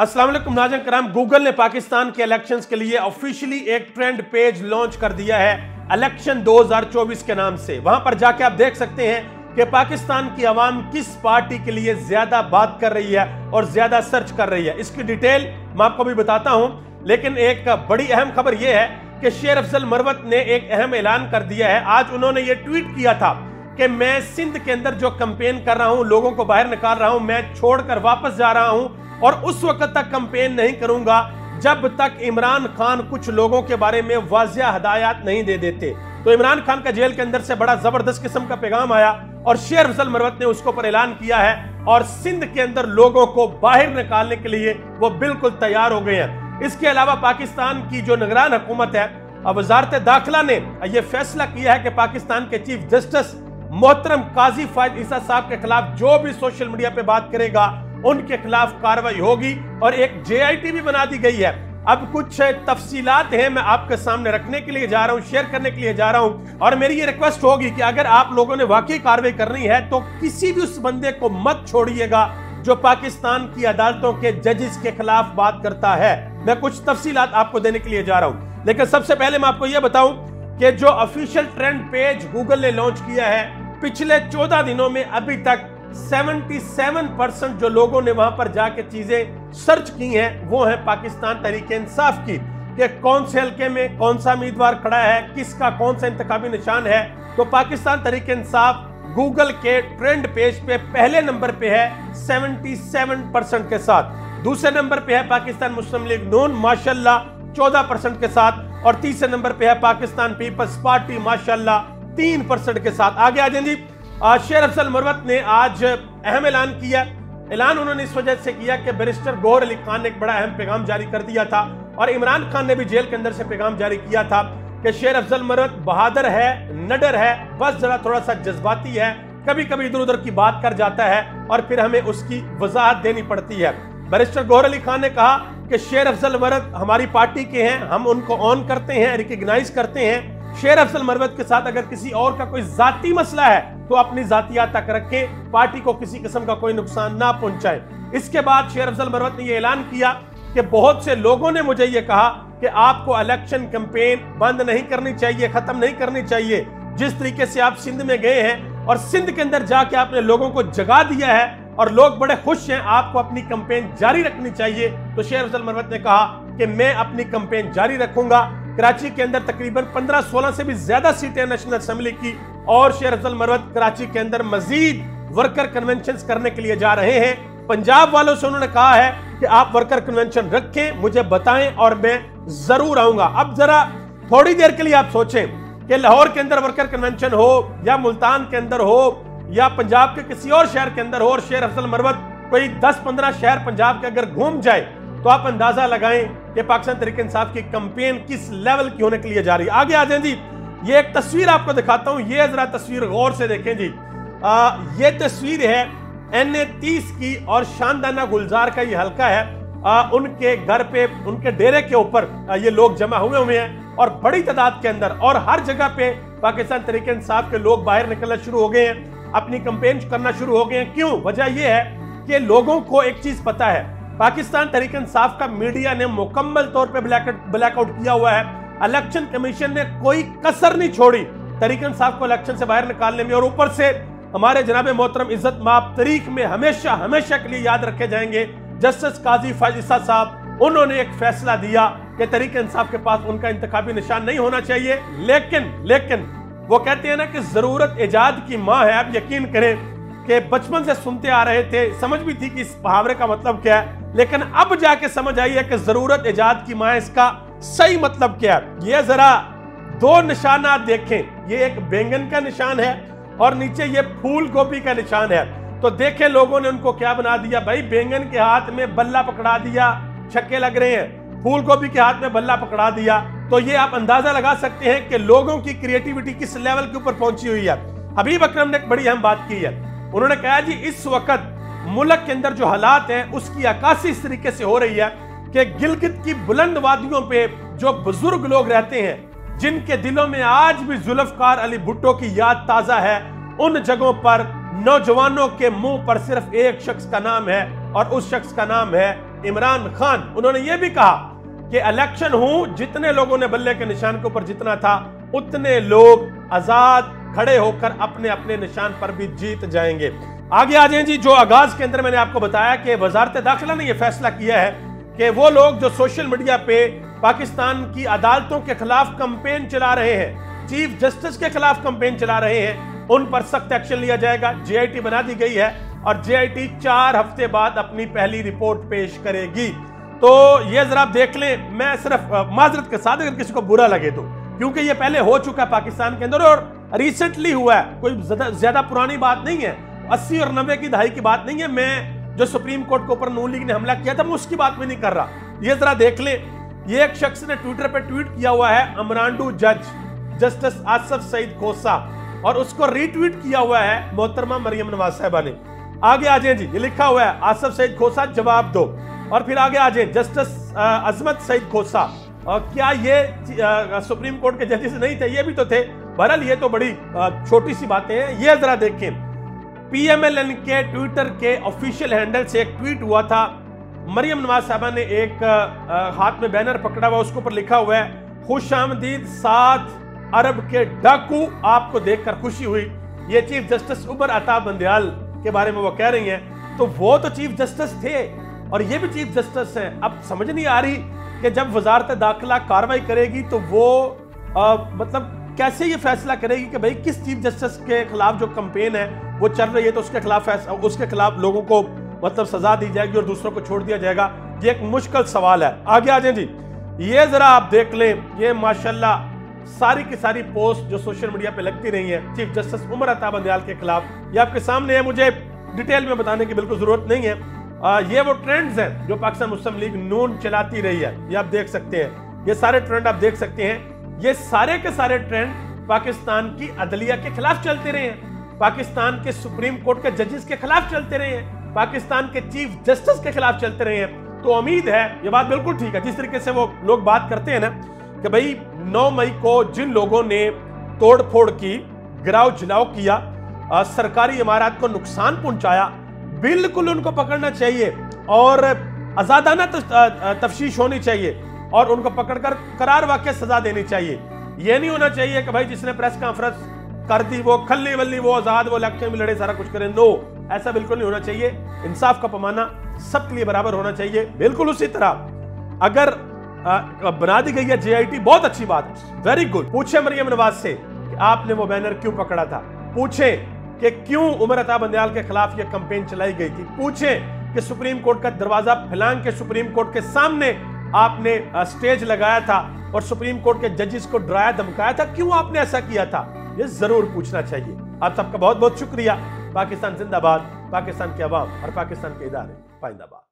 अस्सलाम नाजन कराम। गूगल ने पाकिस्तान के इलेक्शंस के लिए ऑफिशियली एक ट्रेंड पेज लॉन्च कर दिया है इलेक्शन 2024 के नाम से। वहाँ पर जाके आप देख सकते हैं कि पाकिस्तान की आवाम किस पार्टी के लिए ज़्यादा बात कर रही है और ज़्यादा सर्च कर रही है। इसकी डिटेल मैं आपको भी बताता हूँ, लेकिन एक बड़ी अहम खबर यह है कि शेर अफजल मरवत ने एक अहम ऐलान कर दिया है। आज उन्होंने ये ट्वीट किया था कि मैं सिंध के अंदर जो कंपेन कर रहा हूँ, लोगों को बाहर निकाल रहा हूँ, मैं छोड़कर वापस जा रहा हूँ और उस वक्त तक कंपेन नहीं करूँगा, जब तक इमरान खान कुछ लोगों के बारे में वाजिया हदायत नहीं दे देते। तो इमरान खान का जेल के अंदर से बड़ा ज़बरदस्त किस्म का पैगाम आया और शेर फजल मरवत ने उसको पर ऐलान किया है और सिंध के अंदर लोगों को बाहर निकालने के लिए वो बिल्कुल तैयार हो गए हैं। इसके अलावा पाकिस्तान की जो निगरान हुकूमत है वजारत दाखिला ने यह फैसला किया है कि पाकिस्तान के चीफ जस्टिस मोहतरम काजी फायद ईसा साहब के खिलाफ जो भी सोशल मीडिया पे बात करेगा उनके खिलाफ कार्रवाई होगी और एक जेआईटी भी बना दी गई है। अब कुछ तफसीलात हैं, मैं आपके सामने रखने के लिए जा रहा हूँ, शेयर करने के लिए जा रहा हूँ। और मेरी ये रिक्वेस्ट होगी कि अगर आप लोगों ने वाकई कार्रवाई करनी है तो किसी भी उस बंदे को मत छोड़िएगा जो पाकिस्तान की अदालतों के जजेस के खिलाफ बात करता है। मैं कुछ तफसीलात आपको देने के लिए जा रहा हूँ। लेकिन सबसे पहले मैं आपको यह बताऊँ कि जो ऑफिशियल ट्रेंड पेज गूगल ने लॉन्च किया है, पिछले चौदह दिनों में अभी तक 77 परसेंट जो लोगों ने वहाँ पर जाके चीज़ें सर्च की हैं, वो है पाकिस्तान तरीके इंसाफ की, कि कौन से हल्के में कौन सा उम्मीदवार खड़ा है, किसका कौन सा इंतकामी निशान है। तो पाकिस्तान तरीके इंसाफ गूगल के ट्रेंड पेज पे पहले नंबर पे है 77 परसेंट के साथ। दूसरे नंबर पे है पाकिस्तान मुस्लिम लीग, नून, माशाल्लाह 14 परसेंट के साथ। और तीसरे नंबर पे है पाकिस्तान पीपल्स पार्टी, माशाल्लाह, तीन परसेंट के साथ। आगे आ जाए जी। शेर अफसल मरवत ने आज अहम ऐलान किया। ऐलान उन्होंने इस वजह से किया कि बैरिस्टर गौर अली खान ने एक बड़ा अहम पैगाम जारी कर दिया था और इमरान खान ने भी जेल के अंदर से पैगाम जारी किया था कि शेर अफजल मरवत बहादुर है, नडर है, बस जरा थोड़ा सा जज्बाती है कभी कभी इधर उधर की बात कर जाता है और फिर हमें उसकी वजाहत देनी पड़ती है। बैरिस्टर गौर अली खान ने कहा कि शेर अफजल मरद हमारी पार्टी के हैं, हम उनको ऑन करते हैं रिकग्नाइज करते हैं शेर अफसल मरवत के साथ अगर किसी और का कोई जाती मसला है तो अपनी जातियात तक रखे पार्टी को किसी किस्म का कोई नुकसान ना पहुँचाए। इसके बाद शेर अफजल मरवत ने यह ऐलान किया कि बहुत से लोगों ने मुझे यह कहा कि आपको इलेक्शन कैंपेन बंद नहीं करनी चाहिए, खत्म नहीं करनी चाहिए। जिस तरीके से आप सिंध में गए हैं और सिंध के अंदर जाके आपने लोगों को जगा दिया है और लोग बड़े खुश हैं, आपको अपनी कंपेन जारी रखनी चाहिए तो शेर अफजल मरवत ने कहा कि मैं अपनी कंपेन जारी रखूँगा। कराची के अंदर तकरीबन 15-16 से भी ज़्यादा सीटें नेशनल असेंबली की और शेर अफजल मरवत कराची के अंदर मजीद वर्कर कन्वेंशन करने के लिए जा रहे हैं। पंजाब वालों से उन्होंने कहा है कि आप वर्कर कन्वेंशन रखें, मुझे बताएँ और मैं ज़रूर आऊँगा। अब जरा थोड़ी देर के लिए आप सोचें कि लाहौर के अंदर वर्कर कन्वेंशन हो या मुल्तान के अंदर हो या पंजाब के किसी और शहर के अंदर हो और शेर अफजल मरवत कोई 10-15 शहर पंजाब के अगर घूम जाए तो आप अंदाज़ा लगाएँ कि पाकिस्तान तरीके इंसाफ की कंपेन किस लेवल की होने के लिए जा रही है। आगे आ जाए जी। ये एक तस्वीर आपको दिखाता हूँ। ये जरा तस्वीर गौर से देखें जी। आ, ये तस्वीर है एन ए तीस की और शानदाना गुलजार का ये हल्का है। आ, उनके घर पे उनके डेरे के ऊपर ये लोग जमा हुए हुए हैं और बड़ी तादाद के अंदर और हर जगह पे पाकिस्तान तरीके इंसाफ के लोग बाहर निकलना शुरू हो गए हैं। अपनी कंपेन करना शुरू हो गए हैं। क्यों? वजह यह है कि लोगों को एक चीज़ पता है। पाकिस्तान तरीके इंसाफ का मीडिया ने मुकम्मल तौर पर ब्लैकआउट किया हुआ है। इलेक्शन कमीशन ने कोई कसर नहीं छोड़ी तरीके इंसाफ को इलेक्शन से बाहर निकालने में और ऊपर से हमारे जनाब मोहतरम इज़्ज़त माप तरीक में हमेशा हमेशा के लिए याद रखे जाएँगे। जस्टिस काजी फाजिसा साहब, उन्होंने एक फैसला दिया कि तरीके इंसाफ के पास उनका इंतखाबी निशान नहीं होना चाहिए। लेकिन लेकिन वो कहते हैं ना कि ज़रूरत ईजाद की माँ है। आप यकीन करें कि बचपन से सुनते आ रहे थे, समझ भी थी कि इस मुहावरे का मतलब क्या है। लेकिन अब जाके समझ आई है कि ज़रूरत ईजाद की माँ इसका सही मतलब क्या है। ये जरा दो निशाना देखें। ये एक बैंगन का निशान है और नीचे ये फूल गोभी का निशान है। तो देखे लोगों ने उनको क्या बना दिया। भाई, बैंगन के हाथ में बल्ला पकड़ा दिया। छक्के लग रहे हैं। फूल गोभी के हाथ में बल्ला पकड़ा दिया। तो ये आप अंदाज़ा लगा सकते हैं कि लोगों की क्रिएटिविटी किस लेवल के ऊपर पहुँची हुई है। हबीब अकरम ने एक बड़ी अहम बात की है। उन्होंने कहा, जी, इस वक्त मुल्क के अंदर जो हालात हैं, उसकी अक्सी इस तरीके से हो रही है कि गिलगित की बुलंद वादियों पे जो बुज़ुर्ग लोग रहते हैं, जिनके दिलों में आज भी जुल्फकार अली भुट्टो की याद ताज़ा है, उन जगहों पर नौजवानों के मुँह पर सिर्फ़ एक शख्स का नाम है और उस शख्स का नाम है इमरान खान। उन्होंने यह भी कहा कि इलेक्शन हूँ, जितने लोगों ने बल्ले के निशान के ऊपर जितना था, उतने लोग आज़ाद खड़े होकर अपने अपने निशान पर भी जीत जाएँगे। आगे आ जाए जी, जो आगाज़ के अंदर मैंने आपको बताया कि वजारत दाखिला ने यह फैसला किया है कि वो लोग जो सोशल मीडिया पे पाकिस्तान की अदालतों के खिलाफ कंपेन चला रहे हैं, चीफ जस्टिस के खिलाफ कंपेन चला रहे हैं, उन पर सख्त एक्शन लिया जाएगा। जेआईटी बना दी गई है और जेआईटी चार हफ़्ते बाद अपनी पहली रिपोर्ट पेश करेगी। तो ये जरा आप देख लें, मैं सिर्फ़ माजरत के साथ अगर किसी को बुरा लगे तो क्योंकि ये पहले हो चुका है पाकिस्तान के अंदर और रिसेंटली हुआ है। कोई ज़्यादा पुरानी बात नहीं है। अस्सी और नब्बे की दहाई की बात नहीं है। मैं जो सुप्रीम कोर्ट के ऊपर नून लीग ने हमला किया था, मैं उसकी बात भी नहीं कर रहा। ये जरा देख ले, ये एक शख्स ने ट्विटर पे ट्वीट किया हुआ है, अमरांडू जज, जस्टिस आसफ सईद खोसा, और उसको रीट्वीट किया हुआ है मोहतरमा मरियम नवाज़ साहबा ने। आगे आ जाए जी, ये लिखा हुआ है, आसफ सईद खोसा, जवाब दो। और फिर आगे आ जाए, जस्टिस अजमत सईद खोसा। और क्या ये सुप्रीम कोर्ट के जजेस नहीं थे? ये भी तो थे। बहरहाल, ये तो बड़ी छोटी सी बातें हैं। ये जरा देखें। पीएमएलएन के ट्विटर के ऑफिशियल हैंडल से एक ट्वीट हुआ था। मरियम नवाज़ साहबा ने एक हाथ में बैनर पकड़ा हुआ उसके ऊपर लिखा हुआ है खुश आमदीद सात अरब के डाकू आपको देखकर खुशी हुई। ये चीफ जस्टिस उमर अता बंदयाल के बारे में वो कह रही हैं। तो वो तो चीफ जस्टिस थे और ये भी चीफ जस्टिस हैं। अब समझ नहीं आ रही कि जब वजारत दाखिला कार्रवाई करेगी तो वो आ, मतलब कैसे ये फैसला करेगी कि भाई किस चीफ जस्टिस के खिलाफ जो कंपेन है वो चल रही है तो उसके खिलाफ उसके खिलाफ लोगों को मतलब सजा दी जाएगी और दूसरों को छोड़ दिया जाएगा। ये एक मुश्किल सवाल है। आगे आ जाए जी। ये जरा आप देख लें ये माशाल्लाह सारी की सारी पोस्ट जो सोशल मीडिया पे लगती रही है चीफ जस्टिस उमर अता बंदयाल के खिलाफ ये आपके सामने है मुझे डिटेल में बताने की बिल्कुल ज़रूरत नहीं है। आ, ये वो ट्रेंड्स हैं जो पाकिस्तान मुस्लिम लीग नून चलाती रही है ये आप देख सकते हैं। ये सारे ट्रेंड आप देख सकते हैं। ये सारे के सारे ट्रेंड पाकिस्तान की अदलिया के खिलाफ चलते रहे हैं। पाकिस्तान के सुप्रीम कोर्ट के जजेस के खिलाफ चलते रहे हैं पाकिस्तान के चीफ जस्टिस के खिलाफ चलते रहे हैं। तो उम्मीद है ये बात बिल्कुल ठीक है जिस तरीके से वो लोग बात करते हैं ना कि भाई 9 मई को जिन लोगों ने तोड़ फोड़ की गिराव जिलाव किया आ, सरकारी इमारत को नुकसान पहुँचाया बिल्कुल उनको पकड़ना चाहिए और आजादाना तफ्शीश होनी चाहिए और उनको पकड़कर करार वाक्य सजा देनी चाहिए। यह नहीं होना चाहिए कि भाई जिसने प्रेस कॉन्फ्रेंस कर दी वो खल्ली वल्ली वो आज़ाद वो इलेक्शन में लड़े सारा कुछ करे। नो ऐसा बिल्कुल नहीं होना चाहिए। इंसाफ का पैमाना सबके लिए बराबर होना चाहिए। बिल्कुल उसी तरह अगर आ, बना दी गई है जेआईटी बहुत अच्छी बात वेरी गुड पूछे मरियम नवाज़ से कि आपने वो बैनर क्यों पकड़ा था? पूछे कि क्यों उमर अता बंदयाल के खिलाफ ये कंपेन चलाई गई थी? पूछे कि सुप्रीम कोर्ट का दरवाज़ा फिलांग के सुप्रीम कोर्ट के सामने आपने स्टेज लगाया था और सुप्रीम कोर्ट के जजेस को डराया धमकाया था? क्यों आपने ऐसा किया था? ये ज़रूर पूछना चाहिए। आप सबका बहुत बहुत शुक्रिया। पाकिस्तान जिंदाबाद, पाकिस्तान के अवाम और पाकिस्तान के इदारे, पाइंदाबाद।